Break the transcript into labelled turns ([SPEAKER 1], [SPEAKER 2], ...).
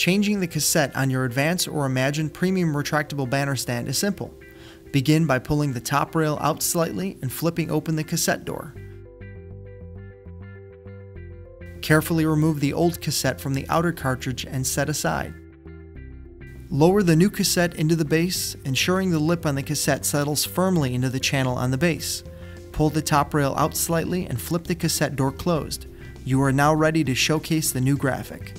[SPEAKER 1] Changing the cassette on your Advance or Imagine premium retractable banner stand is simple. Begin by pulling the top rail out slightly and flipping open the cassette door. Carefully remove the old cassette from the outer cartridge and set aside. Lower the new cassette into the base, ensuring the lip on the cassette settles firmly into the channel on the base. Pull the top rail out slightly and flip the cassette door closed. You are now ready to showcase the new graphic.